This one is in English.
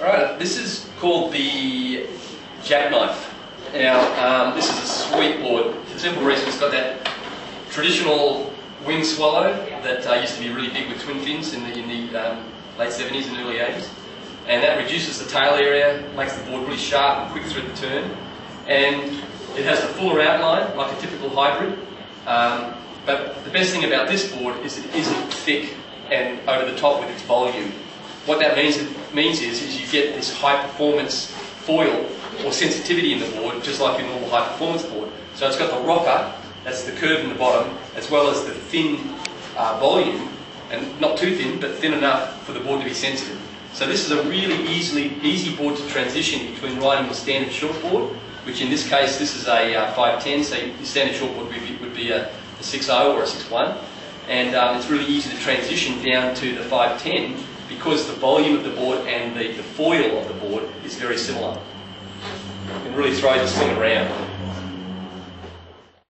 Alright, this is called the JacKnife. Now, um, this is a sweet board. For simple reason it's got that traditional wing swallow that uh, used to be really big with twin fins in the, in the um, late 70s and early 80s. And that reduces the tail area, makes the board really sharp and quick through the turn. And it has the fuller outline, like a typical hybrid. Um, but the best thing about this board is it isn't thick and over the top with its volume. What that means, means is, is you get this high performance foil or sensitivity in the board, just like your normal high performance board. So it's got the rocker, that's the curve in the bottom, as well as the thin uh, volume, and not too thin, but thin enough for the board to be sensitive. So this is a really easily easy board to transition between riding your standard shortboard, which in this case this is a uh, 510, so your standard shortboard would be, would be a, a 6.0 or a 6.1, and um, it's really easy to transition down to the 510 because the volume of the board and the, the foil of the board is very similar. You can really throw this thing around.